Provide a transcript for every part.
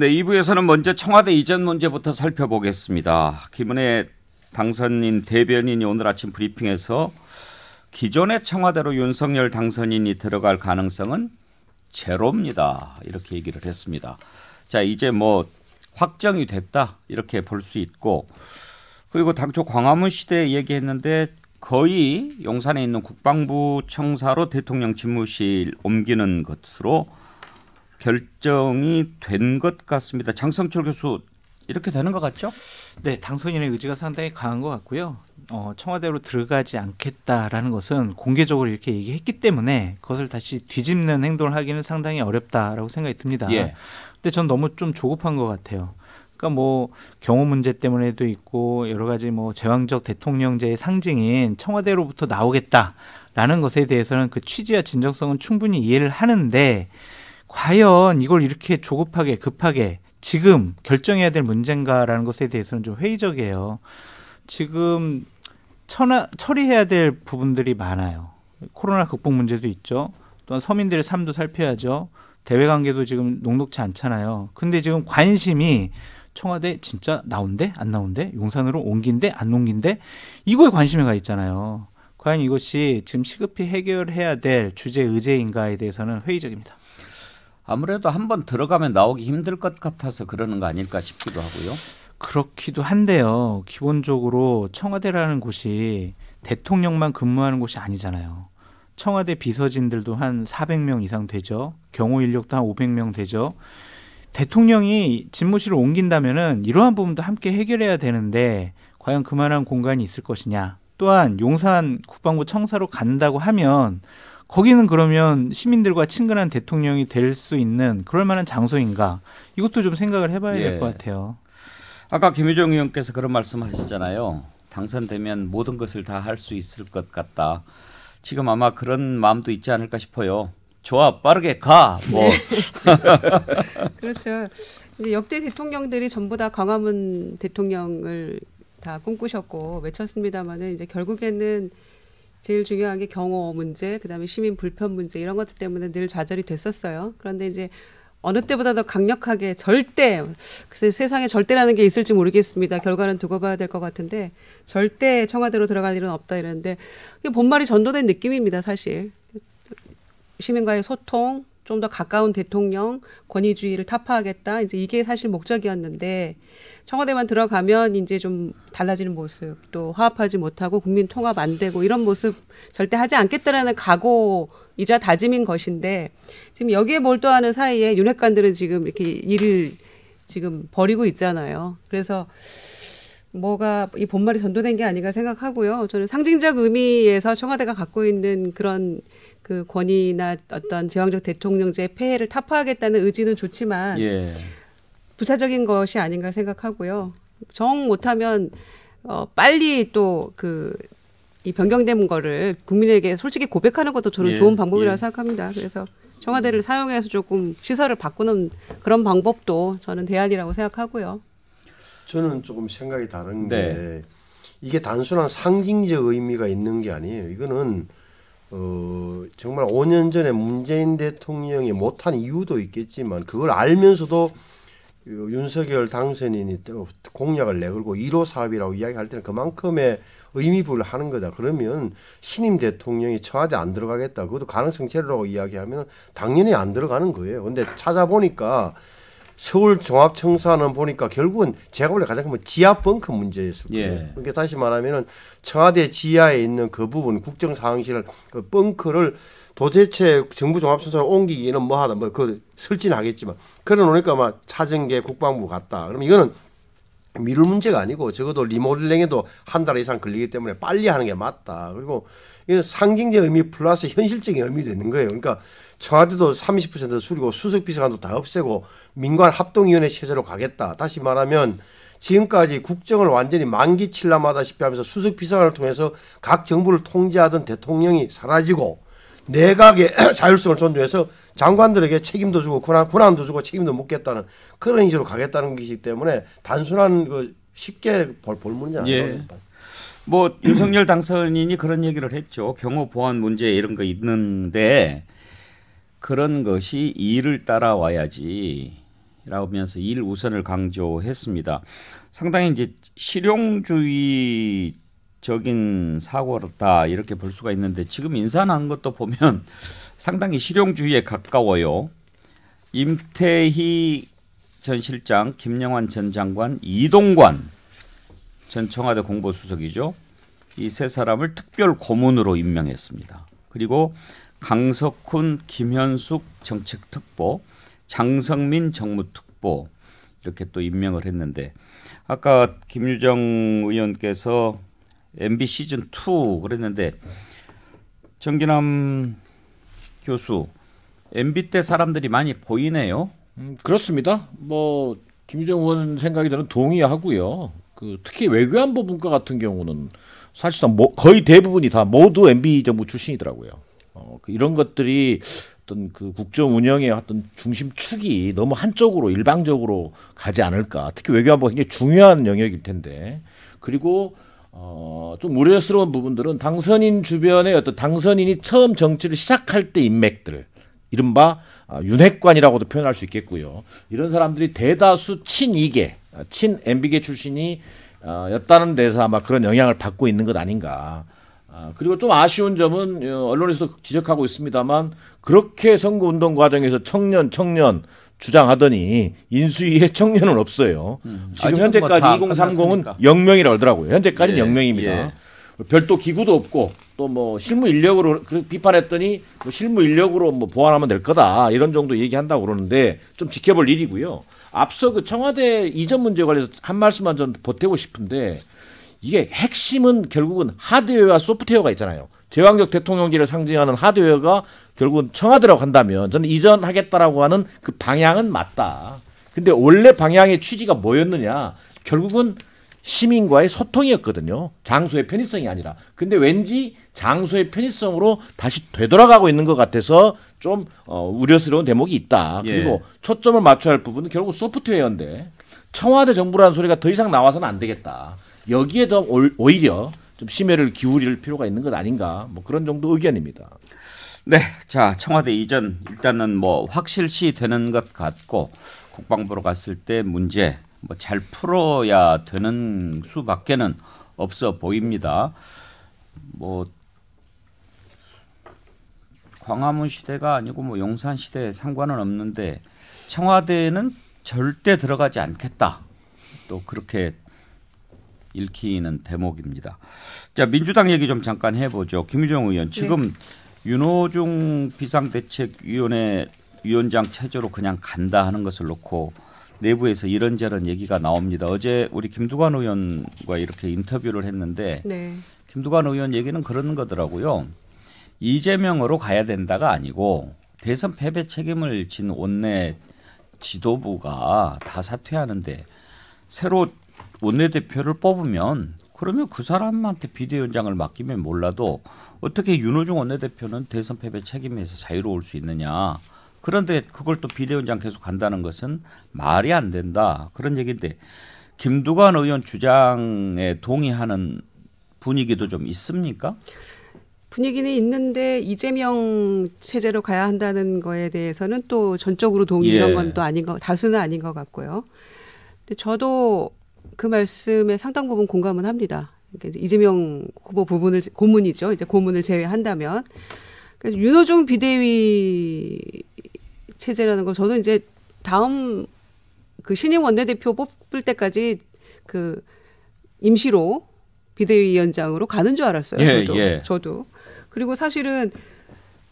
네, 2부에서는 먼저 청와대 이전 문제부터 살펴보겠습니다. 김은혜 당선인 대변인이 오늘 아침 브리핑에서 기존의 청와대로 윤석열 당선인이 들어갈 가능성은 제로입니다. 이렇게 얘기를 했습니다. 자, 이제 뭐 확정이 됐다. 이렇게 볼 수 있고 그리고 당초 광화문 시대 얘기했는데 거의 용산에 있는 국방부 청사로 대통령 집무실 옮기는 것으로 결정이 된 것 같습니다. 장성철 교수 이렇게 되는 것 같죠? 네, 당선인의 의지가 상당히 강한 것 같고요. 어, 청와대로 들어가지 않겠다라는 것은 공개적으로 이렇게 얘기했기 때문에 그것을 다시 뒤집는 행동을 하기는 상당히 어렵다라고 생각이 듭니다. 예. 근데 전 너무 좀 조급한 것 같아요. 그러니까 뭐 경호 문제 때문에도 있고 여러 가지 뭐 제왕적 대통령제의 상징인 청와대로부터 나오겠다라는 것에 대해서는 그 취지와 진정성은 충분히 이해를 하는데 과연 이걸 이렇게 조급하게 급하게 지금 결정해야 될 문제인가라는 것에 대해서는 좀 회의적이에요. 지금 처나, 처리해야 될 부분들이 많아요. 코로나 극복 문제도 있죠. 또한 서민들의 삶도 살펴야죠. 대외 관계도 지금 녹록치 않잖아요. 근데 지금 관심이 청와대 진짜 나온대? 안 나온대? 용산으로 옮긴대? 안 옮긴대? 이거에 관심이 가 있잖아요. 과연 이것이 지금 시급히 해결해야 될 주제 의제인가에 대해서는 회의적입니다. 아무래도 한번 들어가면 나오기 힘들 것 같아서 그러는 거 아닐까 싶기도 하고요. 그렇기도 한데요. 기본적으로 청와대라는 곳이 대통령만 근무하는 곳이 아니잖아요. 청와대 비서진들도 한 400명 이상 되죠. 경호 인력도 한 500명 되죠. 대통령이 집무실을 옮긴다면은 이러한 부분도 함께 해결해야 되는데 과연 그만한 공간이 있을 것이냐. 또한 용산 국방부 청사로 간다고 하면 거기는 그러면 시민들과 친근한 대통령이 될 수 있는 그럴 만한 장소인가? 이것도 좀 생각을 해봐야 예. 될것 같아요. 아까 김유정 의원께서 그런 말씀하시잖아요. 당선되면 모든 것을 다 할 수 있을 것 같다. 지금 아마 그런 마음도 있지 않을까 싶어요. 좋아, 빠르게 가. 뭐 그렇죠. 이제 역대 대통령들이 전부 다 광화문 대통령을 다 꿈꾸셨고 외쳤습니다마는 이제 결국에는 제일 중요한 게 경호 문제, 그다음에 시민 불편 문제 이런 것들 때문에 늘 좌절이 됐었어요. 그런데 이제 어느 때보다 더 강력하게 절대 글쎄 세상에 절대라는 게 있을지 모르겠습니다. 결과는 두고 봐야 될 것 같은데 절대 청와대로 들어갈 일은 없다 이러는데 이게 본말이 전도된 느낌입니다, 사실. 시민과의 소통, 좀 더 가까운 대통령, 권위주의를 타파하겠다. 이제 이게 사실 목적이었는데 청와대만 들어가면 이제 좀 달라지는 모습, 또 화합하지 못하고 국민 통합 안 되고 이런 모습 절대 하지 않겠다라는 각오 이자 다짐인 것인데 지금 여기에 몰두하는 사이에 윤핵관들은 지금 이렇게 일을 지금 벌이고 있잖아요. 그래서 뭐가 이 본말이 전도된 게 아닌가 생각하고요. 저는 상징적 의미에서 청와대가 갖고 있는 그런 그 권위나 어떤 제왕적 대통령제의 폐해를 타파하겠다는 의지는 좋지만 예. 부차적인 것이 아닌가 생각하고요. 정 못하면 어 빨리 또그 이 변경된 거를 국민에게 솔직히 고백하는 것도 저는 예, 좋은 방법이라고 예. 생각합니다. 그래서 청와대를 사용해서 조금 시설을 바꾸는 그런 방법도 저는 대안이라고 생각하고요. 저는 조금 생각이 다른 게 네. 이게 단순한 상징적 의미가 있는 게 아니에요. 이거는 어, 정말 5년 전에 문재인 대통령이 못한 이유도 있겠지만 그걸 알면서도 어, 윤석열 당선인이 또 공약을 내걸고 1호 사업이라고 이야기할 때는 그만큼의 의미부를 하는 거다. 그러면 신임 대통령이 청와대 안 들어가겠다. 그것도 가능성 제로라고 이야기하면 당연히 안 들어가는 거예요. 근데 찾아보니까 서울 종합청사는 보니까 결국은 제가 원래 가장 큰 지하 벙커 문제였을 거예요. 예. 그러니까 다시 말하면은 청와대 지하에 있는 그 부분 국정상황실 그 벙커를 도대체 정부 종합청사로 옮기기는 뭐하다 뭐 그 설진하겠지만 그러 놓으니까 막 차정계 국방부 갔다. 그럼 이거는 미룰 문제가 아니고 적어도 리모델링에도 한 달 이상 걸리기 때문에 빨리 하는 게 맞다. 그리고 이건 상징적 의미 플러스 현실적인 의미도 있는 거예요. 그러니까 청와대도 30% 줄이고 수석 비서관도 다 없애고 민관 합동위원회 체제로 가겠다. 다시 말하면 지금까지 국정을 완전히 만기 칠람하다시피 하면서 수석 비서관을 통해서 각 정부를 통제하던 대통령이 사라지고 내각의 자율성을 존중해서 장관들에게 책임도 주고 권한, 권한도 주고 책임도 묻겠다는 그런 의지로 가겠다는 것이기 때문에 단순한 그 쉽게 볼, 볼 문제는 예. 아니에요. 뭐 윤석열 당선인이 그런 얘기를 했죠. 경호 보안 문제 이런 거 있는데 그런 것이 일을 따라와야지 라면서 일 우선을 강조했습니다. 상당히 이제 실용주의 적인 사고다 이렇게 볼 수가 있는데 지금 인사한 것도 보면 상당히 실용주의에 가까워요. 임태희 전 실장, 김영환 전 장관, 이동관 전 청와대 공보수석이죠. 이 세 사람을 특별 고문으로 임명했습니다. 그리고 강석훈, 김현숙 정책특보, 장성민 정무특보 이렇게 또 임명을 했는데 아까 김유정 의원께서 MB 시즌 2 그랬는데 정기남 교수 MB 때 사람들이 많이 보이네요. 음, 그렇습니다. 뭐 김유정 의원 생각이 저는 동의하고요. 그 특히 외교안보 분과 같은 경우는 사실상 뭐 거의 대부분이 다 모두 MB 정부 출신이더라고요. 어, 그 이런 것들이 어떤 그 국정 운영의 어떤 중심축이 너무 한쪽으로 일방적으로 가지 않을까. 특히 외교안보가 굉장히 중요한 영역일 텐데. 그리고 어, 좀 우려스러운 부분들은 당선인 주변의 어떤 당선인이 처음 정치를 시작할 때 인맥들, 이른바 아, 윤핵관이라고도 표현할 수 있겠고요. 이런 사람들이 대다수 친이계, 아, 친 MB계 출신이 어, 였다는 데서 아마 그런 영향을 받고 있는 것 아닌가. 아, 그리고 좀 아쉬운 점은 어, 언론에서도 지적하고 있습니다만 그렇게 선거운동 과정에서 청년 청년 주장하더니 인수위에 청년은 없어요. 음. 지금 아직은 현재까지 뭐다 2030은 끝났으니까. 0명이라 그러더라고요. 현재까지는 예, 0명입니다. 예. 별도 기구도 없고 또 뭐 실무 인력으로 그 비판했더니 뭐 실무 인력으로 뭐 보완하면 될 거다 이런 정도 얘기한다고 그러는데 좀 지켜볼 일이고요. 앞서 그 청와대 이전 문제 관련해서 한 말씀만 좀 보태고 싶은데 이게 핵심은 결국은 하드웨어와 소프트웨어가 있잖아요. 제왕적 대통령제를 상징하는 하드웨어가 결국은 청와대라고 한다면 저는 이전하겠다라고 하는 그 방향은 맞다. 근데 원래 방향의 취지가 뭐였느냐? 결국은 시민과의 소통이었거든요. 장소의 편의성이 아니라. 근데 왠지 장소의 편의성으로 다시 되돌아가고 있는 것 같아서 좀 어, 우려스러운 대목이 있다. 예. 그리고 초점을 맞춰야 할 부분은 결국 소프트웨어인데 청와대 정부라는 소리가 더 이상 나와서는 안 되겠다. 여기에 더 올- 오히려 좀 심혈을 기울일 필요가 있는 것 아닌가. 뭐 그런 정도 의견입니다. 네, 자 청와대 이전 일단은 뭐 확실시 되는 것 같고 국방부로 갔을 때 문제 뭐 잘 풀어야 되는 수밖에는 없어 보입니다. 뭐 광화문 시대가 아니고 뭐 용산 시대에 상관은 없는데 청와대는 절대 들어가지 않겠다. 또 그렇게 읽히는 대목입니다. 자 민주당 얘기 좀 잠깐 해보죠. 김유정 의원 지금 윤호중 비상대책위원회 위원장 체제로 그냥 간다 하는 것을 놓고 내부에서 이런저런 얘기가 나옵니다. 어제 우리 김두관 의원과 이렇게 인터뷰를 했는데 네. 김두관 의원 얘기는 그런 거더라고요. 이재명으로 가야 된다가 아니고 대선 패배 책임을 진 원내 지도부가 다 사퇴하는데 새로 원내대표를 뽑으면 그러면 그 사람한테 비대위원장을 맡기면 몰라도 어떻게 윤호중 원내대표는 대선 패배 책임에서 자유로울 수 있느냐. 그런데 그걸 또 비대위원장 계속 간다는 것은 말이 안 된다. 그런 얘기인데 김두관 의원 주장에 동의하는 분위기도 좀 있습니까? 분위기는 있는데 이재명 체제로 가야 한다는 거에 대해서는 또 전적으로 동의 예. 이런 건 또 아닌 거 다수는 아닌 것 같고요. 근데 저도 그 말씀에 상당 부분 공감은 합니다. 그러니까 이재명 후보 부분을 고문이죠. 이제 고문을 제외한다면 그래서 윤호중 비대위 체제라는 거 저도 이제 다음 그 신임 원내대표 뽑을 때까지 그 임시로 비대위원장으로 가는 줄 알았어요. 예, 저도. 예. 저도. 그리고 사실은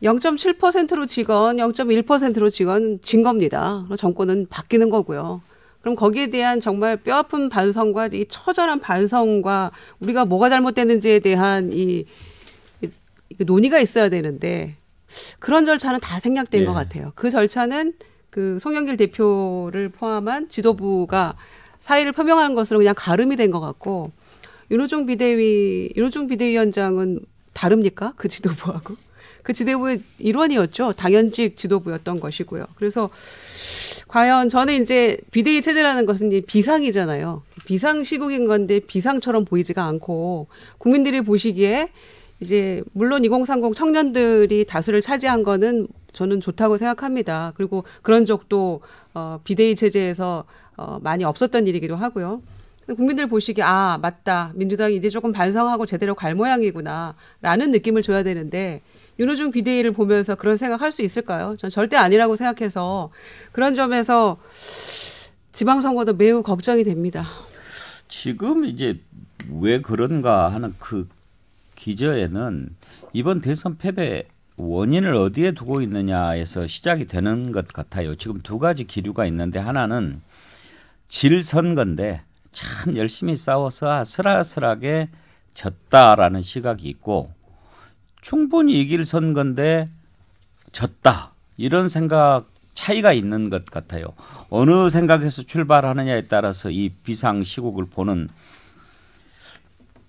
0.7%로 지건 0.1%로 지건 진 겁니다. 정권은 바뀌는 거고요. 그럼 거기에 대한 정말 뼈아픈 반성과 이 처절한 반성과 우리가 뭐가 잘못됐는지에 대한 이, 이- 이 논의가 있어야 되는데 그런 절차는 다 생략된 예. 것 같아요. 그 절차는 그 송영길 대표를 포함한 지도부가 사의를 표명한 것으로 그냥 가름이 된 것 같고 윤호중 비대위 윤호중 비대위원장은 다릅니까? 그 지도부하고 그 지도부의 일원이었죠. 당연직 지도부였던 것이고요. 그래서 과연 저는 이제 비대위 체제라는 것은 이제 비상이잖아요. 비상 시국인 건데 비상처럼 보이지가 않고 국민들이 보시기에 이제 물론 2030 청년들이 다수를 차지한 거는 저는 좋다고 생각합니다. 그리고 그런 적도 어, 비대위 체제에서 어, 많이 없었던 일이기도 하고요. 국민들 보시기에 아 맞다 민주당이 이제 조금 반성하고 제대로 갈 모양이구나라는 느낌을 줘야 되는데 윤호중 비대위를 보면서 그런 생각할 수 있을까요? 전 절대 아니라고 생각해서 그런 점에서 지방선거도 매우 걱정이 됩니다. 지금 이제 왜 그런가 하는 그 기저에는 이번 대선 패배 원인을 어디에 두고 있느냐에서 시작이 되는 것 같아요. 지금 두 가지 기류가 있는데 하나는 질 선거인데 참 열심히 싸워서 아슬아슬하게 졌다라는 시각이 있고 충분히 이길 선거인데 졌다 이런 생각 차이가 있는 것 같아요. 어느 생각에서 출발하느냐에 따라서 이 비상 시국을 보는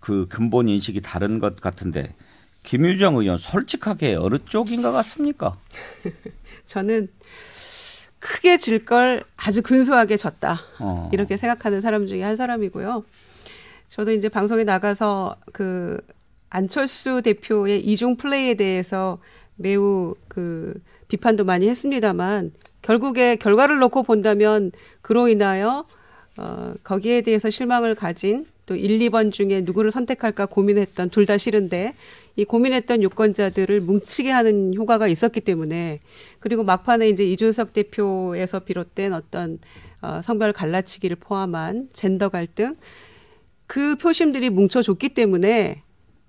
그 근본 인식이 다른 것 같은데 김유정 의원 솔직하게 어느 쪽인 것 같습니까? 저는 크게 질 걸 아주 근소하게 졌다. 어. 이렇게 생각하는 사람 중에 한 사람이고요. 저도 이제 방송에 나가서 그 안철수 대표의 이중 플레이에 대해서 매우 그 비판도 많이 했습니다만 결국에 결과를 놓고 본다면 그로 인하여 어 거기에 대해서 실망을 가진 또 1, 2번 중에 누구를 선택할까 고민했던 둘 다 싫은데 이 고민했던 유권자들을 뭉치게 하는 효과가 있었기 때문에 그리고 막판에 이제 이준석 대표에서 비롯된 어떤 어, 성별 갈라치기를 포함한 젠더 갈등 그 표심들이 뭉쳐줬기 때문에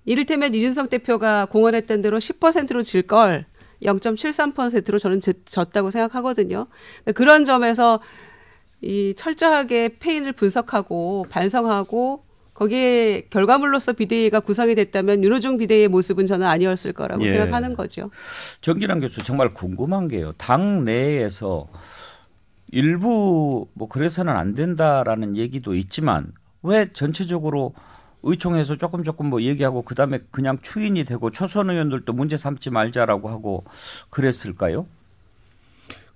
이를테면 이준석 대표가 공언했던 대로 10%로 질 걸 0.73%로 저는 졌- 졌다고 생각하거든요. 그런 점에서 이 철저하게 패인을 분석하고 반성하고 거기에 결과물로서 비대위가 구성이 됐다면 윤호중 비대위의 모습은 저는 아니었을 거라고 예. 생각하는 거죠. 정기란 교수 정말 궁금한 게요. 당 내에서 일부 뭐 그래서는 안 된다라는 얘기도 있지만 왜 전체적으로 의총에서 조금 조금 뭐 얘기하고 그다음에 그냥 추인이 되고 초선 의원들도 문제 삼지 말자라고 하고 그랬을까요?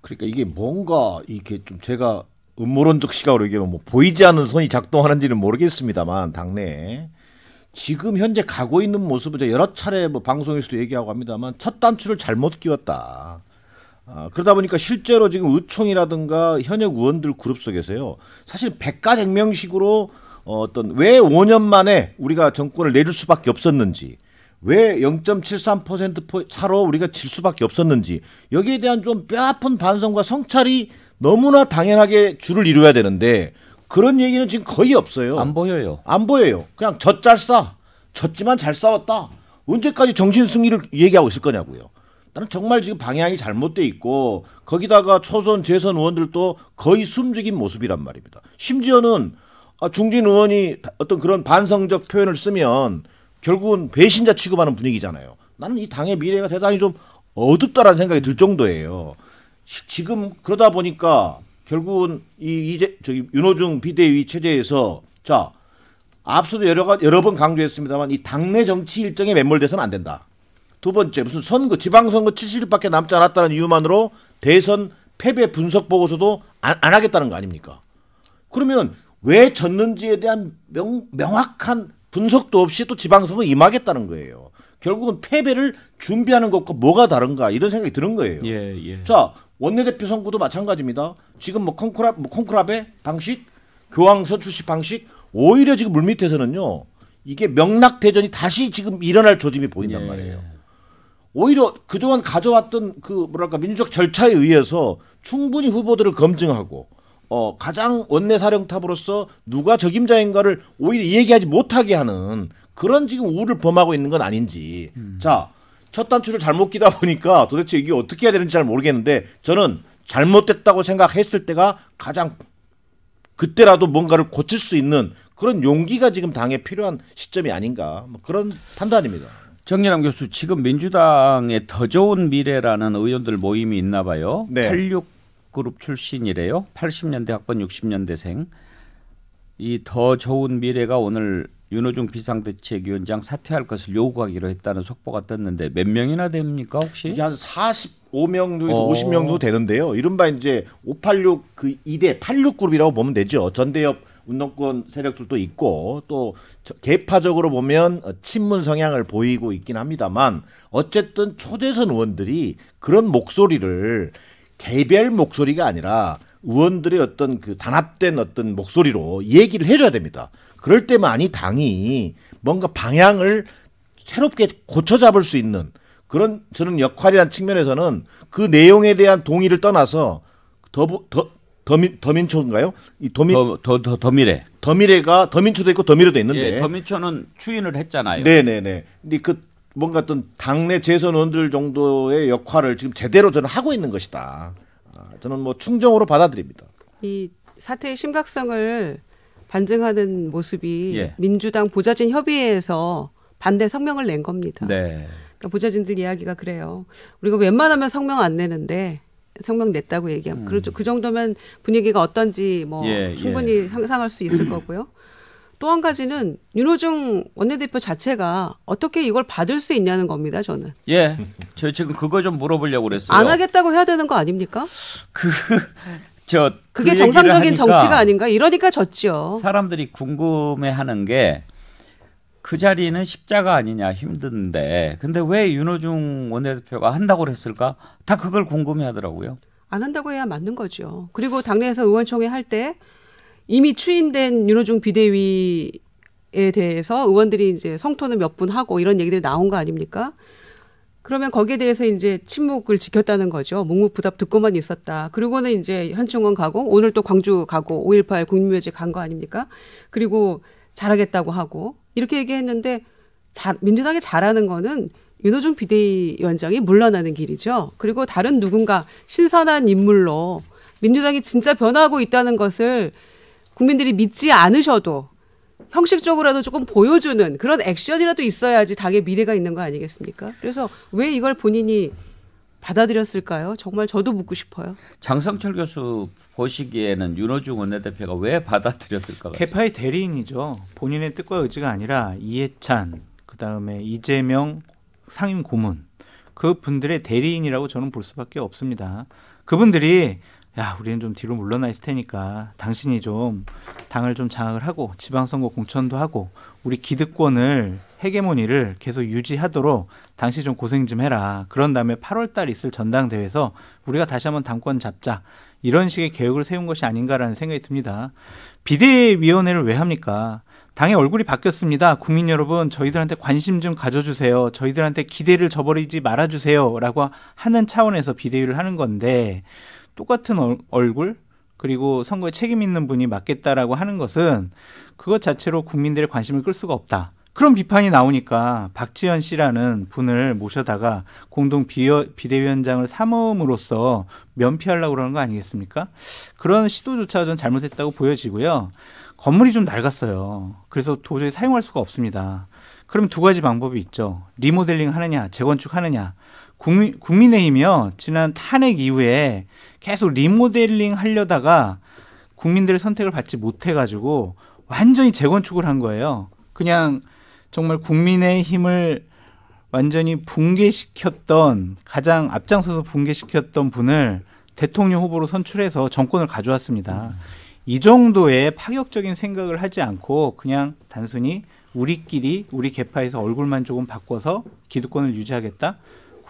그러니까 이게 뭔가 이렇게 좀 제가 음모론적 시각으로 얘기하면 뭐 보이지 않는 손이 작동하는지는 모르겠습니다만 당내에 지금 현재 가고 있는 모습을 제가 여러 차례 뭐 방송에서도 얘기하고 합니다만 첫 단추를 잘못 끼웠다. 아, 그러다 보니까 실제로 지금 의총이라든가 현역 의원들 그룹 속에서요. 사실 백가쟁명식으로 어, 어떤 왜 5년 만에 우리가 정권을 내줄 수밖에 없었는지 왜 0.73% 차로 우리가 질 수밖에 없었는지 여기에 대한 좀 뼈아픈 반성과 성찰이 너무나 당연하게 줄을 이루어야 되는데 그런 얘기는 지금 거의 없어요. 안 보여요. 안 보여요. 그냥 젖잘 싸. 졌지만 잘 싸웠다. 언제까지 정신 승리를 얘기하고 있을 거냐고요. 나는 정말 지금 방향이 잘못돼 있고 거기다가 초선 재선 의원들도 거의 숨죽인 모습이란 말입니다. 심지어는 아, 중진 의원이 어떤 그런 반성적 표현을 쓰면 결국은 배신자 취급하는 분위기잖아요. 나는 이 당의 미래가 대단히 좀 어둡다라는 생각이 들 정도예요. 시- 지금 그러다 보니까 결국은 이 이제 저기 윤호중 비대위 체제에서 자 앞서도 여러 가 여러 번 강조했습니다만 이 당내 정치 일정에 매몰돼서는 안 된다. 두 번째 무슨 선거 지방선거 70일밖에 남지 않았다는 이유만으로 대선 패배 분석 보고서도 안, 안 하겠다는 거 아닙니까? 그러면 왜 졌는지에 대한 명, 명확한 분석도 없이 또 지방선거 임하겠다는 거예요. 결국은 패배를 준비하는 것과 뭐가 다른가 이런 생각이 드는 거예요. 예, 예. 자 원내대표 선거도 마찬가지입니다. 지금 뭐 콩쿠라 뭐 콩쿠라베 방식, 교황서 출시 방식 오히려 지금 물밑에서는요 이게 명락 대전이 다시 지금 일어날 조짐이 보인단 예. 말이에요. 오히려 그동안 가져왔던 그 뭐랄까 민주적 절차에 의해서 충분히 후보들을 검증하고 어 가장 원내 사령탑으로서 누가 적임자인가를 오히려 얘기하지 못하게 하는 그런 지금 우를 범하고 있는 건 아닌지. 자, 첫 단추를 잘못 끼다 보니까 도대체 이게 어떻게 해야 되는지 잘 모르겠는데 저는 잘못됐다고 생각했을 때가 가장 그때라도 뭔가를 고칠 수 있는 그런 용기가 지금 당에 필요한 시점이 아닌가 뭐 그런 판단입니다. 정연남 교수 지금 민주당의 더 좋은 미래라는 의원들 모임이 있나 봐요. 네. 86 그룹 출신이래요. 80년대 학번 60년대생. 이 더 좋은 미래가 오늘 윤호중 비상대책위원장 사퇴할 것을 요구하기로 했다는 속보가 떴는데 몇 명이나 됩니까 혹시? 이게 한 45명도에서 어. 50명 정도 되는데요. 이른바 이제 586 그 2대 86 그룹이라고 보면 되죠. 전대협 운동권 세력들도 있고 또 저- 개파적으로 보면 어, 친문 성향을 보이고 있긴 합니다만 어쨌든 초대선 의원들이 그런 목소리를 개별 목소리가 아니라 의원들의 어떤 그 단합된 어떤 목소리로 얘기를 해줘야 됩니다. 그럴 때만 이 당이 뭔가 방향을 새롭게 고쳐 잡을 수 있는 그런 저는 역할이란 측면에서는 그 내용에 대한 동의를 떠나서 더부 더 더민 더민초인가요? 이 더민 더더 더미래. 더미래가 더민초도 있고 더미래도 있는데 예, 더민초는 추인을 했잖아요. 네네네. 근데 그 뭔가 어떤 당내 재선 의원들 정도의 역할을 지금 제대로 저는 하고 있는 것이다. 아, 저는 뭐 충정으로 받아들입니다. 이 사태의 심각성을 반증하는 모습이 예. 민주당 보좌진 협의회에서 반대 성명을 낸 겁니다. 네. 그러니까 보좌진들 이야기가 그래요. 우리가 웬만하면 성명 안 내는데 성명 냈다고 얘기하면 그렇죠. 그 정도면 분위기가 어떤지 뭐 음. 예, 충분히 상상할 수 있을 거고요. 또 한 가지는 윤호중 원내대표 자체가 어떻게 이걸 받을 수 있냐는 겁니다. 저는 예. 저 지금 그거 좀 물어보려고 그랬어요. 안 하겠다고 해야 되는 거 아닙니까? 저 그게 그 정상적인 정치가 아닌가? 이러니까 졌죠. 사람들이 궁금해하는 게 그 자리는 십자가 아니냐 힘든데 근데 왜 윤호중 원내대표가 한다고 그랬을까? 다 그걸 궁금해하더라고요. 안 한다고 해야 맞는 거죠. 그리고 당내에서 의원총회 할 때 이미 추인된 윤호중 비대위에 대해서 의원들이 이제 성토는 몇 분 하고 이런 얘기들이 나온 거 아닙니까? 그러면 거기에 대해서 이제 침묵을 지켰다는 거죠. 묵묵부답 듣고만 있었다. 그리고는 이제 현충원 가고 오늘 또 광주 가고 5.18 국민묘지 간 거 아닙니까? 그리고 잘하겠다고 하고 이렇게 얘기했는데 자, 민주당이 잘하는 거는 윤호중 비대위원장이 물러나는 길이죠. 그리고 다른 누군가 신선한 인물로 민주당이 진짜 변화하고 있다는 것을 국민들이 믿지 않으셔도 형식적으로라도 조금 보여주는 그런 액션이라도 있어야지 당의 미래가 있는 거 아니겠습니까? 그래서 왜 이걸 본인이 받아들였을까요? 정말 저도 묻고 싶어요. 장성철 교수 보시기에는 윤호중 원내대표가 왜 받아들였을까. 개파의 대리인이죠. 본인의 뜻과 의지가 아니라 이해찬, 그 다음에 이재명 상임 고문 그 분들의 대리인이라고 저는 볼 수밖에 없습니다. 그분들이 야 우리는 좀 뒤로 물러나 있을 테니까 당신이 좀 당을 좀 장악을 하고 지방선거 공천도 하고 우리 기득권을 헤게모니를 계속 유지하도록 당시 좀 고생 좀 해라. 그런 다음에 8월 달 있을 전당대회에서 우리가 다시 한번 당권 잡자. 이런 식의 계획을 세운 것이 아닌가라는 생각이 듭니다. 비대위원회를 왜 합니까? 당의 얼굴이 바뀌었습니다. 국민 여러분, 저희들한테 관심 좀 가져주세요. 저희들한테 기대를 저버리지 말아주세요. 라고 하는 차원에서 비대위를 하는 건데, 똑같은 얼- 얼굴, 그리고 선거에 책임 있는 분이 맡겠다라고 하는 것은 그것 자체로 국민들의 관심을 끌 수가 없다. 그런 비판이 나오니까 박지현 씨라는 분을 모셔다가 공동 비여, 비대위원장을 삼음으로써 면피하려고 그러는 거 아니겠습니까? 그런 시도조차 전 잘못했다고 보여지고요. 건물이 좀 낡았어요. 그래서 도저히 사용할 수가 없습니다. 그럼 두 가지 방법이 있죠. 리모델링 하느냐, 재건축 하느냐. 국민, 국민의힘이요. 지난 탄핵 이후에 계속 리모델링 하려다가 국민들의 선택을 받지 못해가지고 완전히 재건축을 한 거예요. 그냥 정말 국민의 힘을 완전히 붕괴시켰던 가장 앞장서서 붕괴시켰던 분을 대통령 후보로 선출해서 정권을 가져왔습니다. 이 정도의 파격적인 생각을 하지 않고 그냥 단순히 우리끼리 우리 개파에서 얼굴만 조금 바꿔서 기득권을 유지하겠다.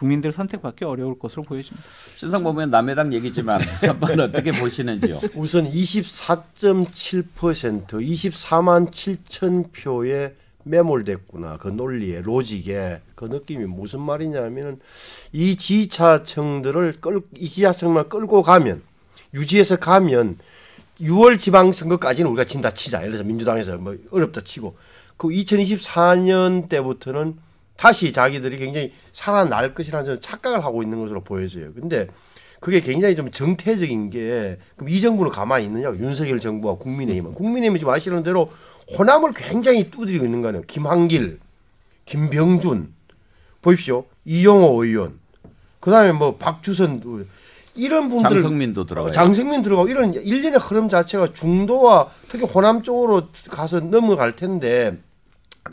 국민들 선택받기 어려울 것으로 보여집니다. 신상 보면 남해당 얘기지만 한번 어떻게 보시는지요? 우선 24.7% 24만 7천 표에 매몰됐구나 그 논리에 로직에 그 느낌이 무슨 말이냐면은 이 지자청들을 끌이 지자청만 끌고 가면 유지해서 가면 6월 지방선거까지는 우리가 진다 치자 예를 들어서 민주당에서 뭐 어렵다 치고 그 2024년 때부터는 다시 자기들이 굉장히 살아날 것이라는 저는 착각을 하고 있는 것으로 보여져요. 근데 그게 굉장히 좀 정태적인 게 그럼 이 정부는 가만히 있느냐? 윤석열 정부와 국민의힘은 국민의힘이 지금 아시는 대로 호남을 굉장히 두드리고 있는 거 아니에요. 김한길, 김병준 보십시오. 이용호 의원. 그다음에 뭐 박주선 이런 분들 장성민도 들어가요. 어, 장성민 들어가고 이런 일련의 흐름 자체가 중도와 특히 호남 쪽으로 가서 넘어갈 텐데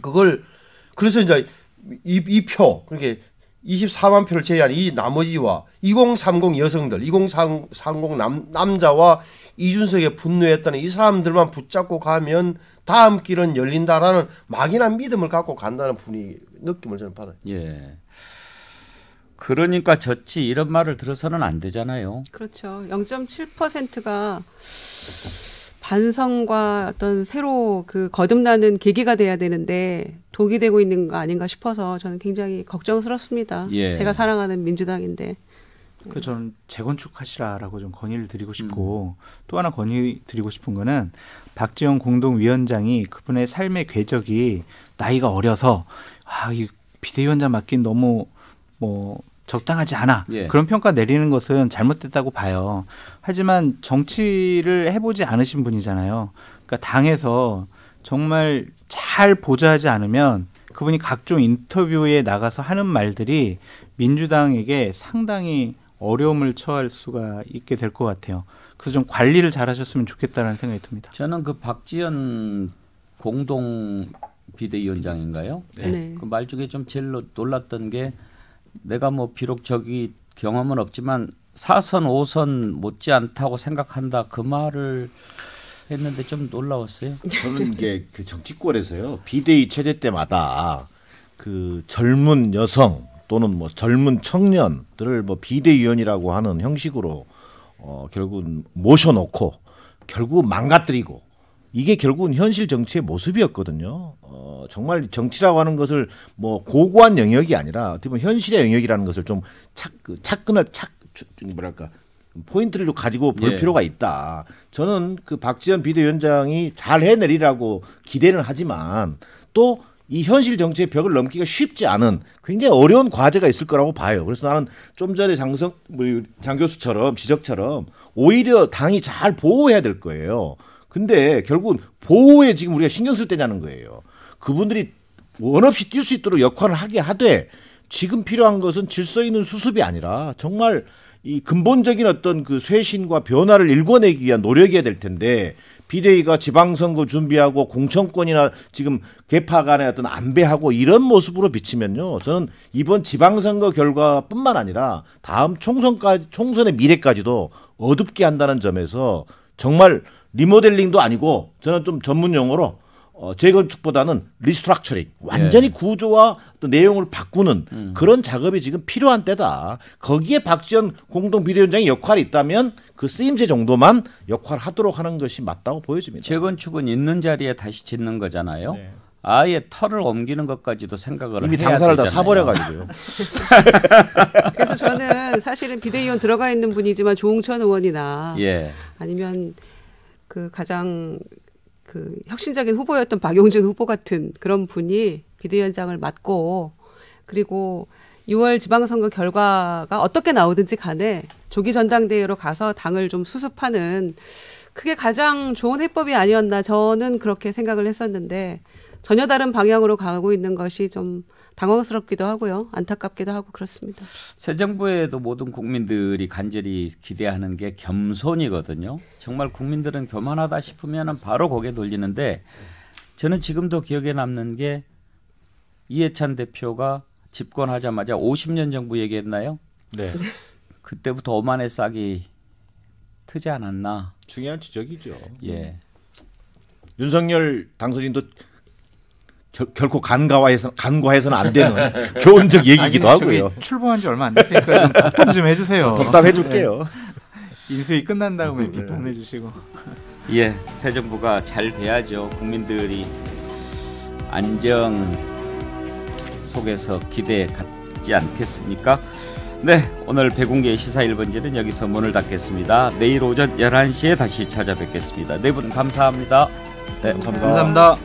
그걸 그래서 이제 이, 이 표, 그렇게 24만 표를 제외한 이 나머지와 2030 여성들, 2030 남, 남자와 이준석에 분노했다는 이 사람들만 붙잡고 가면 다음 길은 열린다라는 막연한 믿음을 갖고 간다는 분위 느낌을 저는 받아요. 예. 그러니까 졌지 이런 말을 들어서는 안 되잖아요. 그렇죠. 0.7%가 반성과 어떤 새로 그 거듭나는 계기가 돼야 되는데 독이 되고 있는 거 아닌가 싶어서 저는 굉장히 걱정스럽습니다. 예. 제가 사랑하는 민주당인데. 그 저는 재건축하시라라고 좀 건의를 드리고 싶고 또 하나 건의 드리고 싶은 거는 박지원 공동위원장이 그분의 삶의 궤적이 나이가 어려서 아이 비대위원장 맡긴 너무 뭐 적당하지 않아 예. 그런 평가 내리는 것은 잘못됐다고 봐요. 하지만 정치를 해보지 않으신 분이잖아요. 그러니까 당에서 정말 잘 보좌하지 않으면 그분이 각종 인터뷰에 나가서 하는 말들이 민주당에게 상당히 어려움을 처할 수가 있게 될 것 같아요. 그래서 좀 관리를 잘하셨으면 좋겠다는 생각이 듭니다. 저는 그 박지원 공동 비대위원장인가요? 네. 그말 중에 좀 제일 노- 놀랐던 게 내가 뭐 비록 저기 경험은 없지만 사선 오선 못지 않다고 생각한다 그 말을 했는데 좀 놀라웠어요. 저는 이게 그 정치권에서요 비대위 체제 때마다 그 젊은 여성 또는 뭐 젊은 청년들을 뭐 비대위원이라고 하는 형식으로 어 결국은 모셔놓고 결국 망가뜨리고 이게 결국은 현실 정치의 모습이었거든요. 어 정말 정치라고 하는 것을 뭐 고고한 영역이 아니라 어떻게 보면 현실의 영역이라는 것을 좀착 그 착근을 착좀 뭐랄까 포인트를 좀 가지고 볼 예. 필요가 있다. 저는 그 박지원 비대위원장이 잘 해내리라고 기대는 하지만 또 이 현실 정치의 벽을 넘기가 쉽지 않은 굉장히 어려운 과제가 있을 거라고 봐요. 그래서 나는 좀 전에 장성 뭐장 교수처럼 지적처럼 오히려 당이 잘 보호해야 될 거예요. 근데 결국은 보호에 지금 우리가 신경 쓸 때냐는 거예요. 그분들이 원 없이 뛸 수 있도록 역할을 하게 하되 지금 필요한 것은 질서 있는 수습이 아니라 정말 이 근본적인 어떤 그 쇄신과 변화를 일궈내기 위한 노력이어야 될 텐데 비대위가 지방선거 준비하고 공천권이나 지금 계파 간의 어떤 안배하고 이런 모습으로 비치면요. 저는 이번 지방선거 결과뿐만 아니라 다음 총선까지 총선의 미래까지도 어둡게 한다는 점에서 정말 리모델링도 아니고 저는 좀 전문 용어로 어, 재건축보다는 restructuring 완전히 구조와 또 내용을 바꾸는 그런 작업이 지금 필요한 때다. 거기에 박지원 공동 비대위원장의 역할이 있다면 그 쓰임새 정도만 역할하도록 하는 것이 맞다고 보여집니다. 재건축은 있는 자리에 다시 짓는 거잖아요. 네. 아예 털을 옮기는 것까지도 생각을 이미 해야 당사를 다 되잖아요. 사버려가지고요. 그래서 저는 사실은 비대위원 들어가 있는 분이지만 조홍천 의원이나 예. 아니면 그 가장 그 혁신적인 후보였던 박용진 후보 같은 그런 분이 비대위원장을 맡고 그리고 6월 지방선거 결과가 어떻게 나오든지 간에 조기 전당대회로 가서 당을 좀 수습하는 그게 가장 좋은 해법이 아니었나 저는 그렇게 생각을 했었는데 전혀 다른 방향으로 가고 있는 것이 좀 당황스럽기도 하고요. 안타깝기도 하고 그렇습니다. 새 정부에도 모든 국민들이 간절히 기대하는 게 겸손이거든요. 정말 국민들은 교만하다 싶으면 바로 고개 돌리는데 저는 지금도 기억에 남는 게 이해찬 대표가 집권하자마자 50년 정부 얘기했나요? 네. 그때부터 오만의 싹이 트지 않았나. 중요한 지적이죠. 예. 윤석열 당선인도 결, 결코 간과해서 간과해서는 안 되는 교훈적 얘기기도 하고요. 출범한 지 얼마 안 됐으니까 좀 답변 좀 해주세요. 답답해줄게요. 네. 인수위 끝난 다음에 비판해 주시고. 예, 새 정부가 잘 돼야죠. 국민들이 안정 속에서 기대 갖지 않겠습니까? 네, 오늘 백운계 시사 1번지는 여기서 문을 닫겠습니다. 내일 오전 11시에 다시 찾아뵙겠습니다. 네 분 감사합니다. 네, 감사합니다.